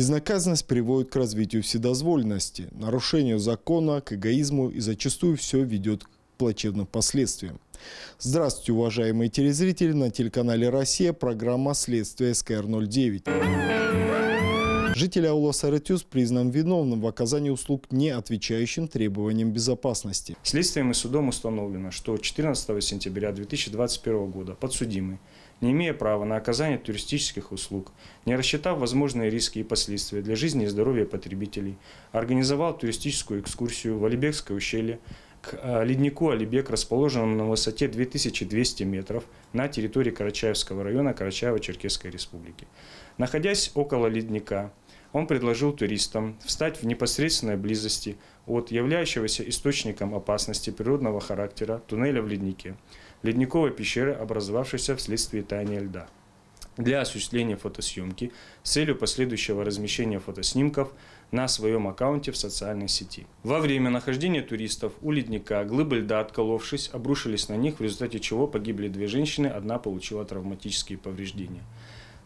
Безнаказанность приводит к развитию вседозволенности, нарушению закона, к эгоизму и зачастую все ведет к плачевным последствиям. Здравствуйте, уважаемые телезрители! На телеканале «Россия» программа «Следствие СКР-09». Житель аула Саратюс признан виновным в оказании услуг, не отвечающим требованиям безопасности. Следствием и судом установлено, что 14 сентября 2021 года подсудимый не имея права на оказание туристических услуг, не рассчитав возможные риски и последствия для жизни и здоровья потребителей, организовал туристическую экскурсию в Алибекское ущелье к э, леднику Алибек, расположенному на высоте 2200 метров на территории Карачаевского района Карачаево-Черкесской республики. Находясь около ледника, он предложил туристам встать в непосредственной близости от являющегося источником опасности природного характера туннеля в леднике, ледниковой пещеры, образовавшейся вследствие таяния льда. Для осуществления фотосъемки с целью последующего размещения фотоснимков на своем аккаунте в социальной сети. Во время нахождения туристов у ледника глыбы льда, отколовшись, обрушились на них, в результате чего погибли две женщины, одна получила травматические повреждения.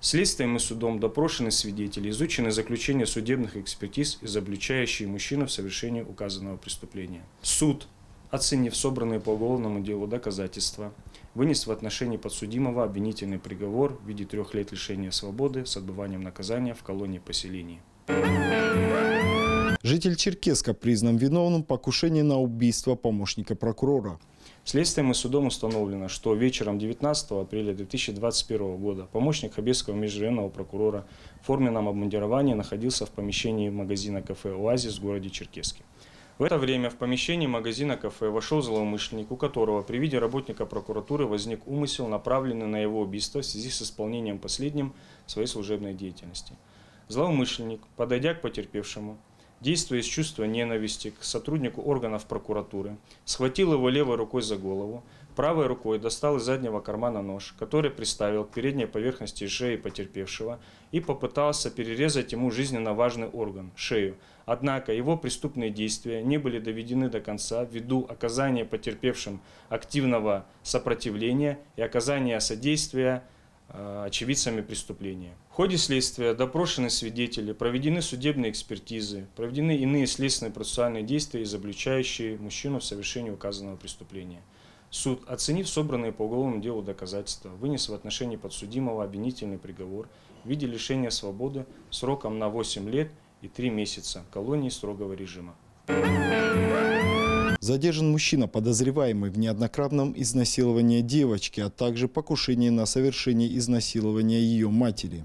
Следствием и судом допрошены свидетели, изучены заключения судебных экспертиз, изобличающие мужчину в совершении указанного преступления. Суд, оценив собранные по уголовному делу доказательства, вынес в отношении подсудимого обвинительный приговор в виде трех лет лишения свободы с отбыванием наказания в колонии поселения. Житель Черкеска признан виновным в покушении на убийство помощника прокурора. Следствием и судом установлено, что вечером 19 апреля 2021 года помощник Хабесского межрайонного прокурора в форменном обмундировании находился в помещении магазина кафе «Оазис» в городе Черкеске. В это время в помещении магазина кафе вошел злоумышленник, у которого при виде работника прокуратуры возник умысел, направленный на его убийство в связи с исполнением последним своей служебной деятельности. Злоумышленник, подойдя к потерпевшему, действуя из чувства ненависти к сотруднику органов прокуратуры, схватил его левой рукой за голову, правой рукой достал из заднего кармана нож, который приставил к передней поверхности шеи потерпевшего и попытался перерезать ему жизненно важный орган – шею. Однако его преступные действия не были доведены до конца ввиду оказания потерпевшим активного сопротивления и оказания содействия Э, очевидцами преступления. В ходе следствия допрошены свидетели, проведены судебные экспертизы, проведены иные следственные процессуальные действия, изобличающие мужчину в совершении указанного преступления. Суд, оценив собранные по уголовному делу доказательства, вынес в отношении подсудимого обвинительный приговор в виде лишения свободы сроком на 8 лет и 3 месяца колонии строгого режима. Задержан мужчина, подозреваемый в неоднократном изнасиловании девочки, а также покушении на совершение изнасилования ее матери.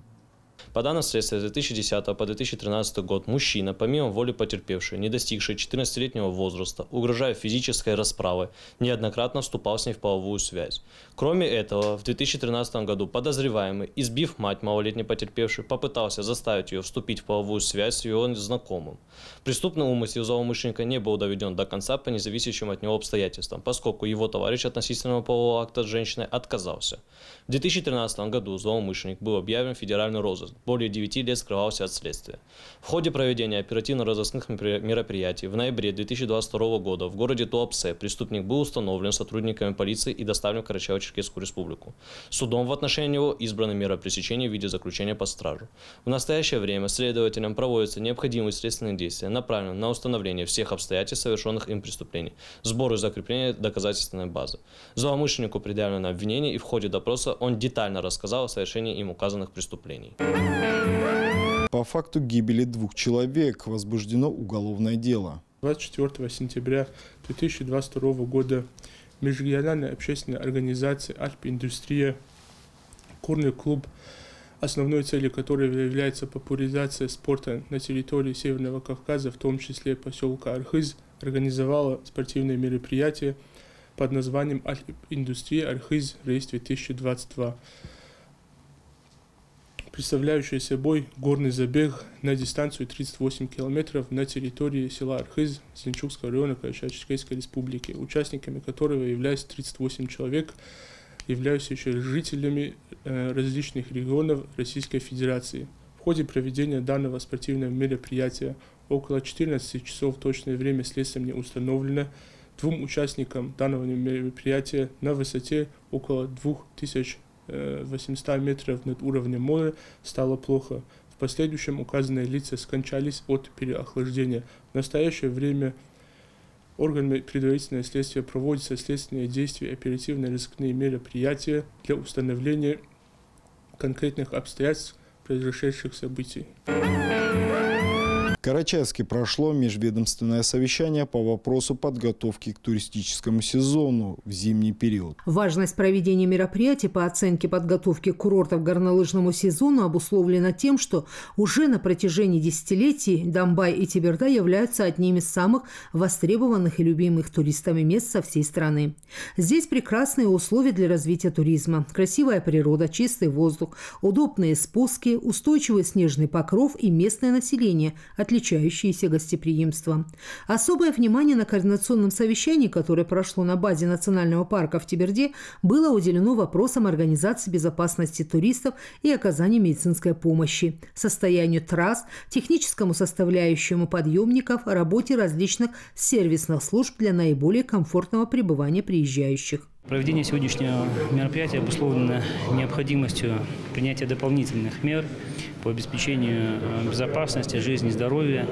По данным следствия, с 2010 по 2013 год мужчина, помимо воли потерпевшей, не достигший 14-летнего возраста, угрожая физической расправой, неоднократно вступал с ней в половую связь. Кроме этого, в 2013 году подозреваемый, избив мать малолетней потерпевшей, попытался заставить ее вступить в половую связь с ее знакомым. Преступный умысел злоумышленника не был доведен до конца по независящим от него обстоятельствам, поскольку его товарищ относительного полового акта с женщиной отказался. В 2013 году злоумышленник был объявлен федеральный розыск более 9 лет скрывался от следствия. В ходе проведения оперативно-розыскных мероприятий в ноябре 2022 года в городе Туапсе преступник был установлен сотрудниками полиции и доставлен в Карачаево-Черкесскую республику. Судом в отношении него избрана мера пресечения в виде заключения под стражу. В настоящее время следователям проводятся необходимые следственные действия, направленные на установление всех обстоятельств совершенных им преступлений, сбор и закрепление доказательственной базы. Злоумышленнику предъявлено обвинение и в ходе допроса он детально рассказал о совершении им указанных преступлений. По факту гибели двух человек возбуждено уголовное дело. 24 сентября 2022 года межрегиональная общественная организация «Альп-индустрия» Курный клуб, основной целью которой является популяризация спорта на территории Северного Кавказа, в том числе поселка Архыз, организовала спортивное мероприятие под названием «Альп-индустрия Архыз Рейс-2022» представляющий собой горный забег на дистанцию 38 километров на территории села Архыз Зенчукского района Карачаево-Черкесской республики, участниками которого являются 38 человек, являющихся жителями э, различных регионов Российской Федерации. В ходе проведения данного спортивного мероприятия около 14 часов точное время следствием не установлено. Двум участникам данного мероприятия на высоте около 2000 800 э, метров над уровнем моря стало плохо. В последующем указанные лица скончались от переохлаждения. В настоящее время органами предварительного следствия проводятся следственные действия и оперативно-розыскные мероприятия для установления конкретных обстоятельств произошедших событий. Карачаевске прошло межведомственное совещание по вопросу подготовки к туристическому сезону в зимний период. Важность проведения мероприятий по оценке подготовки курортов к горнолыжному сезону обусловлена тем, что уже на протяжении десятилетий Домбай и Тиберда являются одними из самых востребованных и любимых туристами мест со всей страны. Здесь прекрасные условия для развития туризма, красивая природа, чистый воздух, удобные спуски, устойчивый снежный покров и местное население – отличающиеся гостеприимством. Особое внимание на координационном совещании, которое прошло на базе национального парка в Тиберде, было уделено вопросам организации безопасности туристов и оказания медицинской помощи, состоянию трасс, техническому составляющему подъемников, работе различных сервисных служб для наиболее комфортного пребывания приезжающих. Проведение сегодняшнего мероприятия обусловлено необходимостью принятия дополнительных мер по обеспечению э, безопасности, жизни и здоровья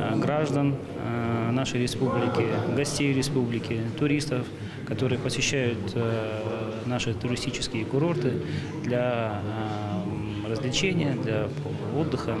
э, граждан э, нашей республики, гостей республики, туристов, которые посещают наши туристические курорты для развлечения, для отдыха.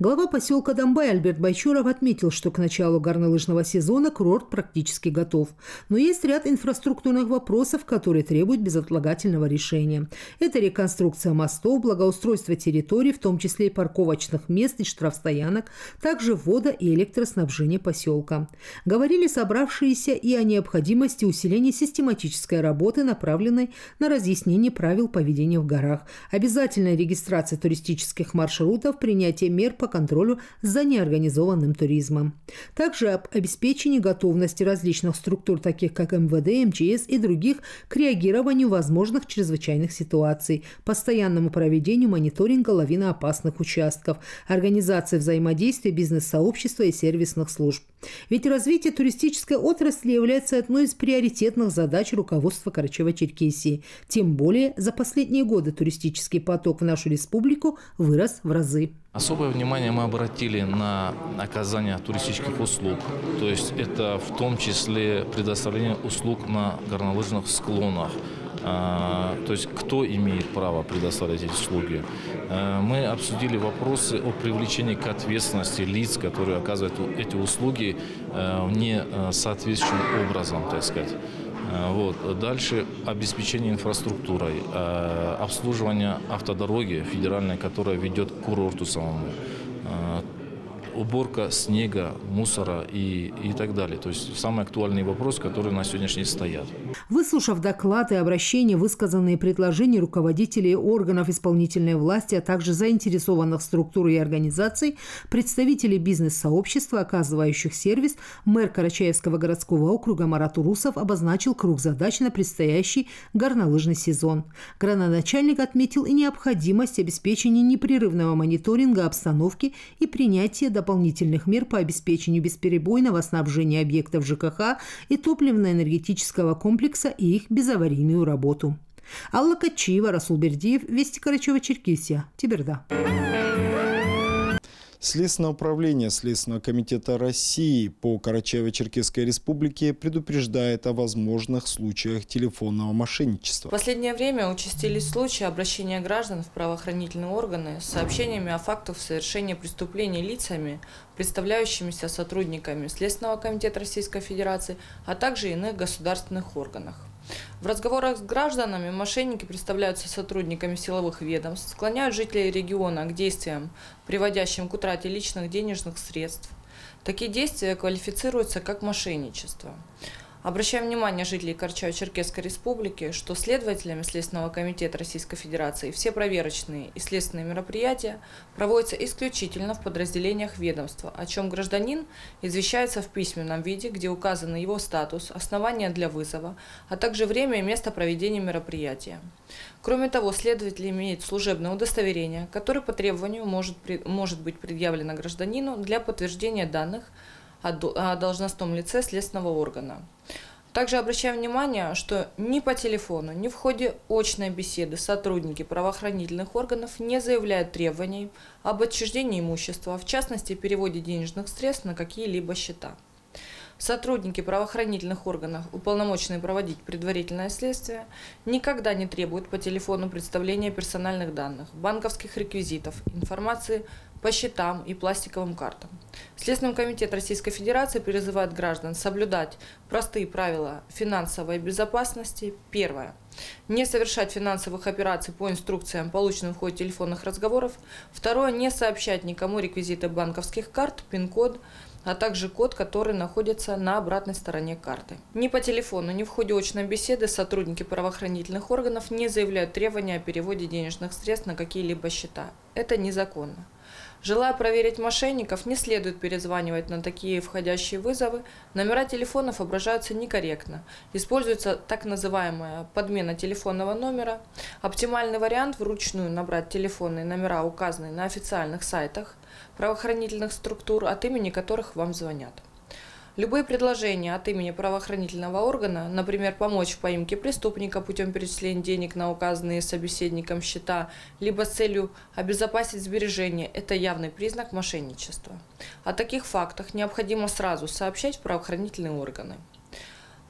Глава поселка Домбай Альберт Байчуров отметил, что к началу горнолыжного сезона курорт практически готов. Но есть ряд инфраструктурных вопросов, которые требуют безотлагательного решения. Это реконструкция мостов, благоустройство территорий, в том числе и парковочных мест и штрафстоянок, также вода и электроснабжение поселка. Говорили собравшиеся и о необходимости усиления систематической работы, направленной на разъяснение правил поведения в горах, обязательная регистрация туристических маршрутов, принятие мер по контролю за неорганизованным туризмом. Также об обеспечении готовности различных структур, таких как МВД, МЧС и других, к реагированию возможных чрезвычайных ситуаций, постоянному проведению мониторинга лавиноопасных участков, организации взаимодействия бизнес-сообщества и сервисных служб. Ведь развитие туристической отрасли является одной из приоритетных задач руководства Карачева-Черкесии. Тем более за последние годы туристический поток в нашу республику вырос в разы. Особое внимание мы обратили на оказание туристических услуг. То есть это в том числе предоставление услуг на горнолыжных склонах. А, то есть кто имеет право предоставлять эти услуги. А, мы обсудили вопросы о привлечении к ответственности лиц, которые оказывают эти услуги а, не соответствующим образом, так сказать. Вот. Дальше обеспечение инфраструктурой, обслуживание автодороги федеральной, которая ведет к курорту самому уборка снега, мусора и, и так далее. То есть самый актуальный вопрос, который на сегодняшний день стоят. Выслушав доклад и обращения, высказанные предложения руководителей органов исполнительной власти, а также заинтересованных структур и организаций, представителей бизнес-сообщества, оказывающих сервис, мэр Карачаевского городского округа Марат Урусов обозначил круг задач на предстоящий горнолыжный сезон. Градоначальник отметил и необходимость обеспечения непрерывного мониторинга обстановки и принятия дополнительных дополнительных мер по обеспечению бесперебойного снабжения объектов ЖКХ и топливно-энергетического комплекса и их безаварийную работу. Алла Качиева, Расул Бердиев, Вести Карачева, Черкесия, Тиберда. Следственное управление Следственного комитета России по Карачаево-Черкесской республике предупреждает о возможных случаях телефонного мошенничества. В последнее время участились случаи обращения граждан в правоохранительные органы с сообщениями о фактах совершения преступлений лицами, представляющимися сотрудниками Следственного комитета Российской Федерации, а также иных государственных органах. В разговорах с гражданами мошенники представляются сотрудниками силовых ведомств, склоняют жителей региона к действиям, приводящим к утрате личных денежных средств. Такие действия квалифицируются как мошенничество. Обращаем внимание жителей Карчао-Черкесской республики, что следователями Следственного комитета Российской Федерации все проверочные и следственные мероприятия проводятся исключительно в подразделениях ведомства, о чем гражданин извещается в письменном виде, где указаны его статус, основания для вызова, а также время и место проведения мероприятия. Кроме того, следователь имеет служебное удостоверение, которое по требованию может, может быть предъявлено гражданину для подтверждения данных о должностном лице следственного органа. Также обращаем внимание, что ни по телефону, ни в ходе очной беседы сотрудники правоохранительных органов не заявляют требований об отчуждении имущества, в частности переводе денежных средств на какие-либо счета. Сотрудники правоохранительных органов, уполномоченные проводить предварительное следствие, никогда не требуют по телефону представления персональных данных, банковских реквизитов, информации по счетам и пластиковым картам. Следственный комитет Российской Федерации призывает граждан соблюдать простые правила финансовой безопасности. Первое. Не совершать финансовых операций по инструкциям, полученным в ходе телефонных разговоров. Второе. Не сообщать никому реквизиты банковских карт, пин-код, а также код, который находится на обратной стороне карты. Ни по телефону, ни в ходе очной беседы сотрудники правоохранительных органов не заявляют требования о переводе денежных средств на какие-либо счета. Это незаконно. Желая проверить мошенников, не следует перезванивать на такие входящие вызовы. Номера телефонов отображаются некорректно. Используется так называемая подмена телефонного номера. Оптимальный вариант – вручную набрать телефонные номера, указанные на официальных сайтах правоохранительных структур, от имени которых вам звонят. Любые предложения от имени правоохранительного органа, например, помочь в поимке преступника путем перечисления денег на указанные собеседником счета, либо с целью обезопасить сбережения, это явный признак мошенничества. О таких фактах необходимо сразу сообщать в правоохранительные органы.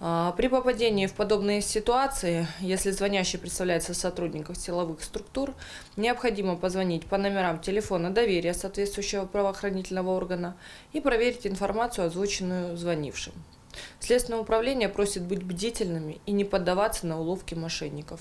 А, при попадении в подобные ситуации, если звонящий представляется сотрудником силовых структур, необходимо позвонить по номерам телефона доверия соответствующего правоохранительного органа и проверить информацию, озвученную звонившим. Следственное управление просит быть бдительными и не поддаваться на уловки мошенников.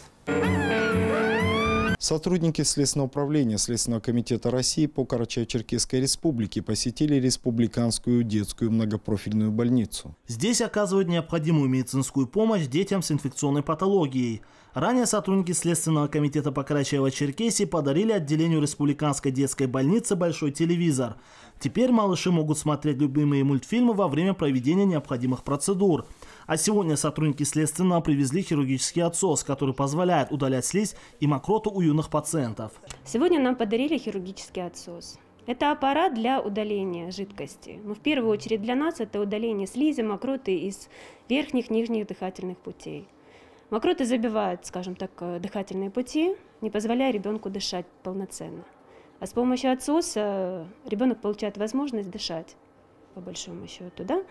Сотрудники Следственного управления Следственного комитета России по Карачаево-Черкесской республике посетили Республиканскую детскую многопрофильную больницу. Здесь оказывают необходимую медицинскую помощь детям с инфекционной патологией. Ранее сотрудники Следственного комитета по Карачаево-Черкесии подарили отделению Республиканской детской больницы большой телевизор. Теперь малыши могут смотреть любимые мультфильмы во время проведения необходимых процедур. А сегодня сотрудники следственного привезли хирургический отсос, который позволяет удалять слизь и мокроту у юных пациентов. Сегодня нам подарили хирургический отсос. Это аппарат для удаления жидкости. Но в первую очередь для нас это удаление слизи, мокроты из верхних, нижних дыхательных путей. Мокроты забивают, скажем так, э, дыхательные пути, не позволяя ребенку дышать полноценно. А с помощью отсоса ребенок получает возможность дышать, по большому счету, да?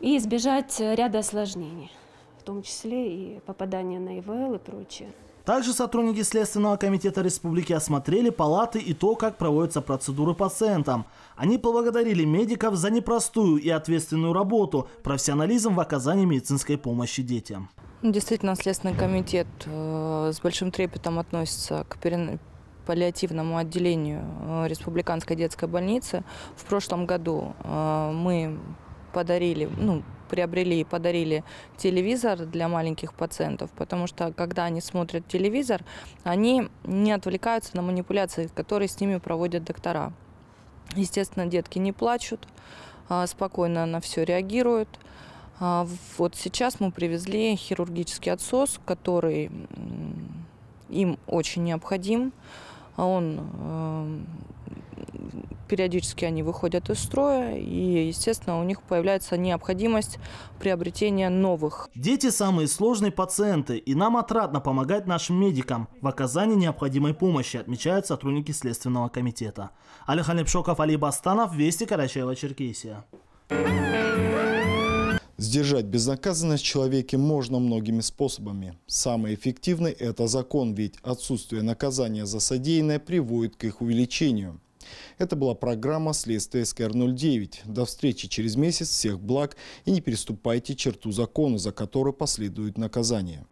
И избежать ряда осложнений, в том числе и попадания на ИВЛ и прочее. Также сотрудники Следственного комитета республики осмотрели палаты и то, как проводятся процедуры пациентам. Они поблагодарили медиков за непростую и ответственную работу, профессионализм в оказании медицинской помощи детям. Ну, действительно, Следственный комитет э, с большим трепетом относится к паллиативному отделению э, Республиканской детской больницы. В прошлом году э, мы подарили, ну, приобрели и подарили телевизор для маленьких пациентов, потому что когда они смотрят телевизор, они не отвлекаются на манипуляции, которые с ними проводят доктора. Естественно, детки не плачут, а, спокойно на все реагируют. А, вот сейчас мы привезли хирургический отсос, который им очень необходим. Он э, периодически они выходят из строя, и, естественно, у них появляется необходимость приобретения новых. Дети – самые сложные пациенты, и нам отрадно помогать нашим медикам в оказании необходимой помощи, отмечают сотрудники Следственного комитета. Алихан Лепшоков, Али Бастанов, Вести, Карачаева-Черкесия. Сдержать безнаказанность в человеке можно многими способами. Самый эффективный – это закон, ведь отсутствие наказания за содеянное приводит к их увеличению. Это была программа «Следствие СКР-09». До встречи через месяц. Всех благ и не переступайте черту закона, за который последует наказание.